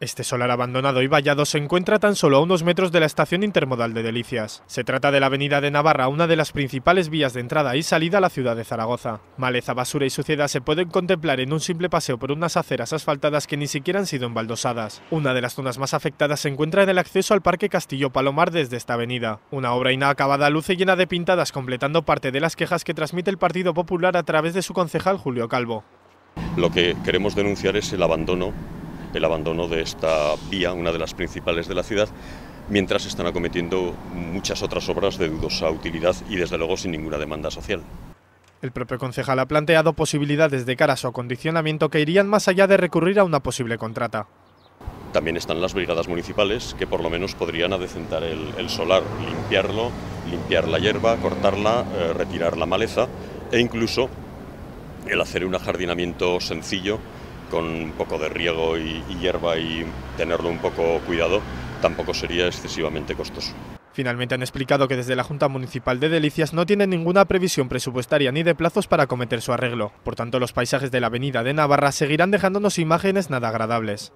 Este solar abandonado y vallado se encuentra tan solo a unos metros de la estación intermodal de Delicias. Se trata de la avenida de Navarra, una de las principales vías de entrada y salida a la ciudad de Zaragoza. Maleza, basura y suciedad se pueden contemplar en un simple paseo por unas aceras asfaltadas que ni siquiera han sido embaldosadas. Una de las zonas más afectadas se encuentra en el acceso al Parque Castillo Palomar desde esta avenida. Una obra inacabada luce llena de pintadas completando parte de las quejas que transmite el Partido Popular a través de su concejal Julio Calvo. Lo que queremos denunciar es el abandono el abandono de esta vía, una de las principales de la ciudad, mientras están acometiendo muchas otras obras de dudosa utilidad y desde luego sin ninguna demanda social. El propio concejal ha planteado posibilidades de cara a su acondicionamiento que irían más allá de recurrir a una posible contrata. También están las brigadas municipales que por lo menos podrían adecentar el, solar, limpiarlo, limpiar la hierba, cortarla, eh, retirar la maleza e incluso el hacer un ajardinamiento sencillo con un poco de riego y, hierba y tenerlo un poco cuidado, tampoco sería excesivamente costoso. Finalmente han explicado que desde la Junta Municipal de Delicias no tienen ninguna previsión presupuestaria ni de plazos para acometer su arreglo. Por tanto, los paisajes de la avenida de Navarra seguirán dejándonos imágenes nada agradables.